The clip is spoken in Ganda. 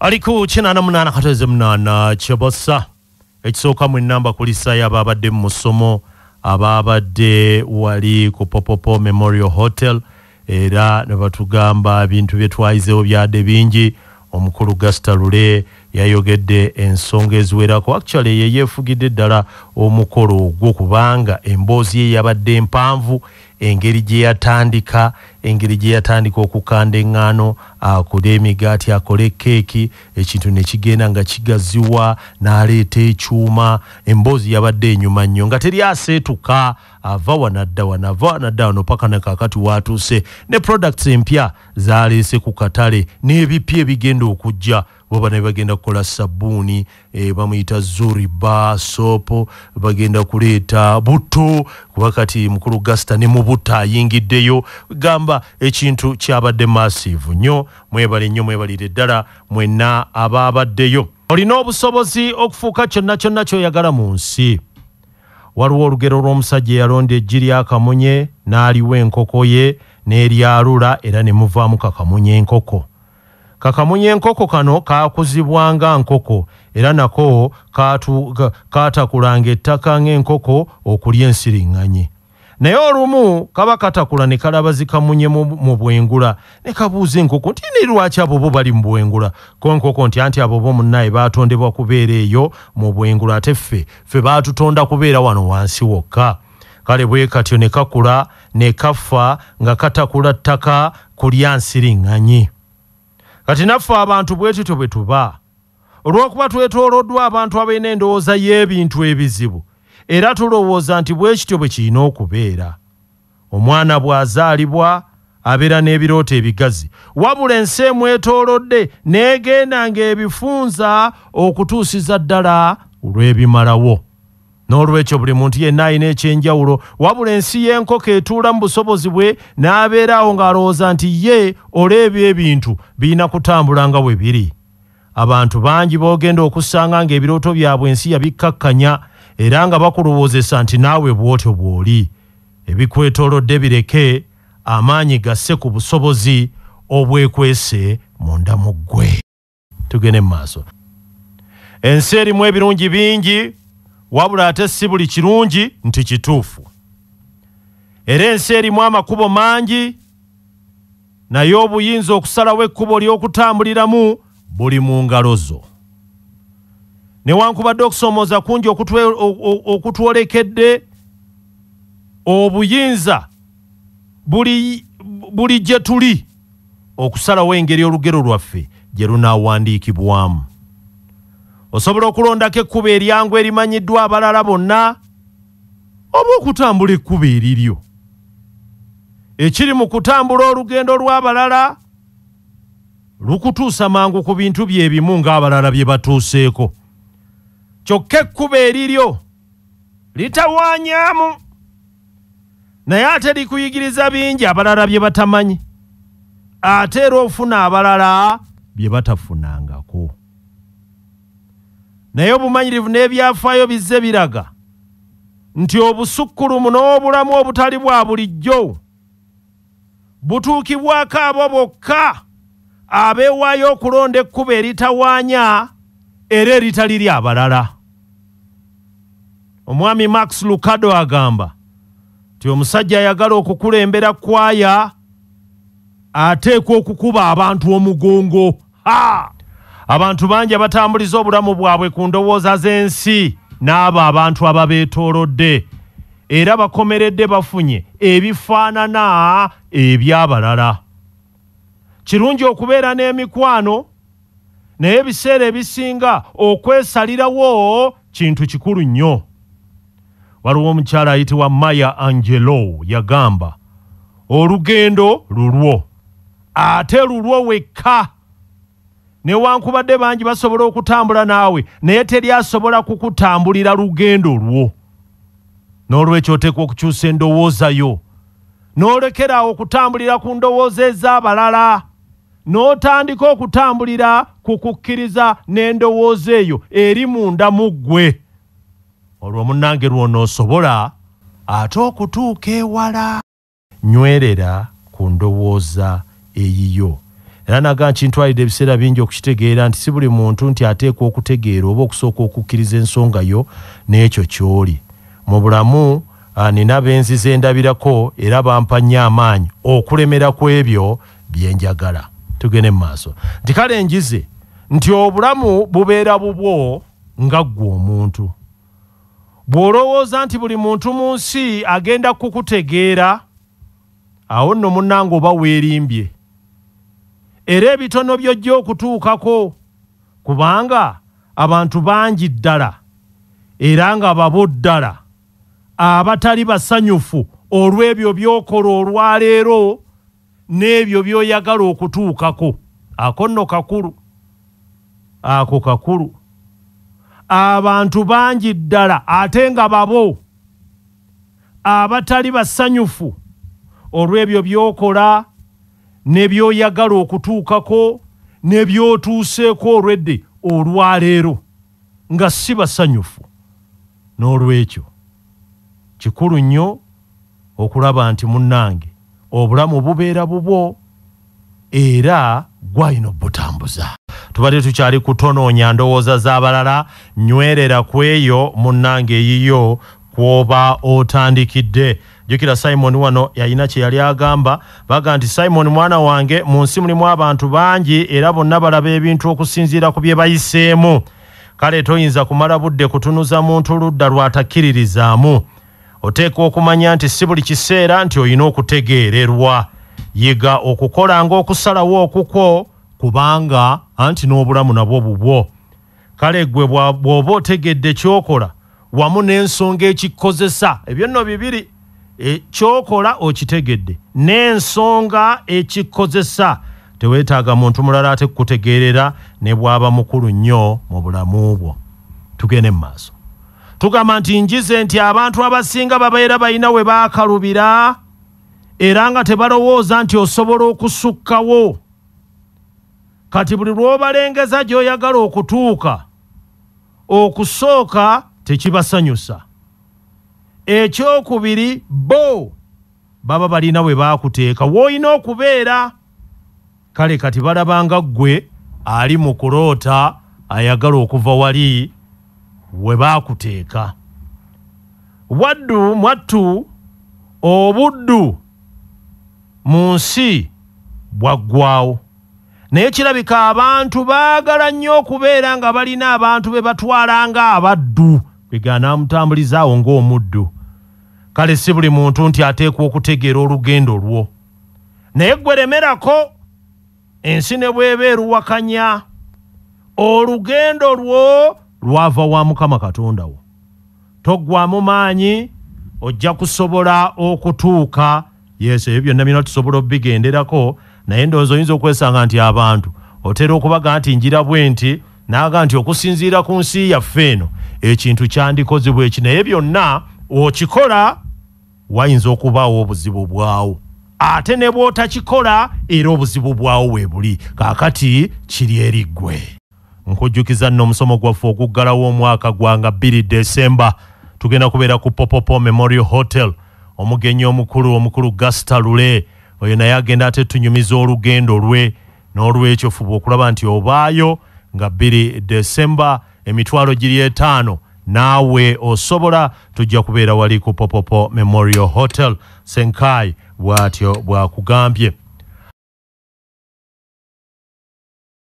ali ku kinana munana kateze munana kyebosa ekisooka mu enamba kulisayo abaabadde mu musomo abaabadde wali ku popopo memorial hotel. Era ne batugamba ebintu bye twayizeewo byadde bingi. Omukulu gasita lule yayogedde ensonga eziwerako. Actually ye yeefugidde ddala omukolo ogwo kubanga emboozi ye yabadde mpanvu engeri gye yatandika engeri gye yatandika okukanda eŋŋaano akole emigaati akole keeki ekintu ne kigenda nga kigaziwa n'aleeta ekyuma emboozi yabadde enyuma nnyo nga teri aseetuka ava wanadda wano ava wanadda wano paka ne kakati waatuuse ne products empya zaleese ku katale n'ebipya ebigenda okujja boba ne bagenda kukola sabbuuni e, bamuyita zuriba sopo bagenda kuleeta butto kuba kati mukulu gasita ne mu butto ayingiddeyo. Gamba ekintu kyabadde massive nnyo mwebale nnyo mwebalire ddala mwenna abaabaddeyo. Olina obusobozi okufuuka kyonna kyonna kyoyagala mu nsi. Waliwo olugero lw'omusajja eyalonda eggi lyakamunye n'aliwo enkoko ye n'eryalula era ne muvaamu kakamunye enkoko kakamunye enkoko kano kakuzibwanga nkoko era nako katakulanga ettaka ng'enkoko okulya ensiriŋŋanye. Naye olumu kaba katakula ne kalaba zikamunye mu bwengula ne kabuuza enkoko nti ni lwaki abo bo bali mu bwengula? Ko enkoko nti anti abo bo munnaye baatondebwa kubeera eyo mu bwengula ate ffe ffe baatutonda kubeera wano wansi wokka. Kale bwe katyo ne kakula ne kafa nga katakula ttaka kulya nsiriŋŋanye kati naffe abantu bwe tutyo bwe tuba. Olw'okuba twetooloddwa abantu abalina endowooza y'ebintu ebizibu era tulowooza nti bwe kityo bwe kirina okubeera. Omwana bw'azaalibwa abeera n'ebirooto ebigazi. Wabula ensi emwetoolodde n'egenda ng'ebifunza okutuusiza ddala olw'ebimalawo n'olwekyo buli muntu yenna alina ekyenjawulo wabula ensi y'enkoko etuula mu busobozi bwe n'abeeraawo ng'alowooza nti ye olw'ebyo ebintu birina kutambula nga bwe biri. Abantu bangi boogenda okusanga ng'ebirooto byabwe ensi yabikkakkanya era nga bakulowoozesa nti naawe bw'otyo bw'oli. Ebikwetoolodde bireke amaanyi gasse ku busobozi obwekwese munda mu ggwe. Tugende mu maaso. Ensi erimu ebirungi bingi wabula ate si buli kirungi nti kituufu. Era ensi erimu amakubo mangi naye obuyinza okusalawo ekkubo ly'okutambuliramu buli mu ngalo zo. Newankubadde okusoomooza kungi okutwolekedde obuyinza buli, buli gye tuli okusalawo engeri olugero lwaffe gye lunaawandiikibwamu osobola okulondako ekkubo eryangu erimanyiddwa abalala bonna oba okutambula ekkubo eriryo? Ekiri mu kutambula olugendo lw'abalala lukutuusa mangu ku bintu byebimu ng'abalala bye batuuseeko. Kyokka ekkubo eriryo litawaanyaamu naye ate likuyigiriza bingi abalala bye batamanyi ate era ofuna abalala bye batafunangako naye obumanyirivu n'ebyafaayo bizze biraga. Nti obusukkulumu n'obulamu obutali bwa bulijjo butuukibwako abo bokka abeewaayo okulonda ekkubo eritawaanya era eritali lyabalala omwami max lukado agamba nti omusajja ayagala okukulembera kwaya ateekwa okukuba abantu omugongo. Ha abantu bangi abatambuliza obulamu bwabwe ku ndowooza z'ensi n'abo abantu ababeetoolodde. Era bakomeredde bafunye ebifaanana eby'abalala. Kirungi okubeera n'emikwano naye ebiseera ebisinga okwesalirawo kintu kikulu nnyo. Waliwo omukyala ayitibwa maya angelo yagamba olugendo lulwo. Ate lulwo wekka newankubadde bangi basobola okutambula naawe naye teri asobola kukutambulira lugendo lwo. N'olwekyo oteekwa okukyusa endowooza yo. N'olekeraawo okutambulira ku ndowooza ez'abalala. N'otandika okutambulira ku kukkiriza n'endowooza eyo eri munda mu ggwe. Olwo munnange lw'onoosobola ate okutuuka ewala. Nywerera ku ndowooza eyiyo era naga nkintwalidde ebiseera bingi okukitegeera nti si buli muntu nti ateekwa okutegeera oba okusooka okukkiriza ensonga yo n'ekyo ky'oli. Mu bulamu nina benziza endabirako era bampa nnyo amaanyi okulemera ku ebyo byenjagala tugende mu maaso. Nti kale njize nti obulamu bubeera bubwo nga ggwe omuntu. Bw'olowooza nti buli muntu mu nsi agenda kukutegeera awo nno munnanga oba weerimbye era ebitono byojja okutuukako kubanga abantu bangi ddala era nga babo ddala abatali basanyufu olw'ebyo by'okola olwaleero n'ebyo by'oyagala okutuukako. Ako nno kakulu ako kakulu. Abantu bangi ddala ate nga babo abatali basanyufu olw'ebyo by'okola ne by'oyagala okutuukako ne by'otuuseeko olwedde olwaleero nga si basanyufu. N'olwekyo kikulu nnyo okulaba nti munnange obulamu bubeera bubwo era gwalina obutambuza. Tubadde tukyali kutonoonya ndowooza z'abalala nywerera ku eyo munnange eyiyo kwoba otandikidde jjukira simon wano yalina kye yali agamba baga nti simon mwana wange mu nsi mulimu abantu bangi era bonna balaba ebintu okusinziira ku bye bayiseemu. Kale toyinza kumala budde kutunuza muntu ludda lwatakkiririzaamu. Oteekwa okumanya nti si buli kiseera nti olina okutegeererwa. Yiga okukola ng'okusalawo okukwo kubanga anti n'obulamu nabwo bubwo. Kale gwe bw'oba otegedde kyokola wamu n'ensonga ekikkozesa ebyo nno bibiri ekyokola okitegedde. N'ensonga ekikkozesa teweetaaga muntu mulala ate kukutegeerera ne bw'aba mukulu nnyo mu bulamu bwo. Tugende mu maaso. Tugamba nti njize nti abantu abasinga babeera balina we baakalubira era nga tebalowooza nti osobola okusukkawo. Kati buli lw'obalengeza gy'oyagala okutuuka okusooka tekibasanyusa ekyokubiri bo baba balina we baakuteeka. W'olina okubeera kale kati balabanga ggwe ali mu kuloota ayagala okuva wali we baakuteeka. Waddu mwattu obuddu mu nsi bwaggwawo naye kirabika abantu baagala nnyo okubeera nga balina abantu be batwala nga abaddu. Beganamutambulizaawo ng'omuddu kale si buli muntu nti ateekwa okutegeera olugendo lwo. Naye gweremerako ensi ne bweba eruwakanya olugendo lwo lwava wa mukama katonda wo. Toggwamu maanyi ojja kusobola okutuuka. Yesu ebyo byonna birina tusobola obigenderako naye ndowooza oyinza okwesanga nti abantu otera okubaga nti njira bwe nti naaga nti okusinziira ku nsi yaffe eno ekintu kyandikozebwa eki naye byonna okikola wayinza okubaawo obuzibu bwawo ate ne bw'otakikola era obuzibu bwawo we buli. Kaakati kiri eri ggwe. Nkujjukiza nno omusomo gwaffe okuggalawo omwaka gwanga 2 desemba tugenda kubeera ku popopo memorial hotel. Omugenyi omukulu omukulu gasta lule oyo naye agenda ate tunyumiza olugendo lwe. N'olwekyo fuba okulaba nti obaayo nga 2 desemba emitwalo giri etaano naawe osobola tujja kubeera wali ku popopo memorial hotel senkai bw'atyo bw'akugambye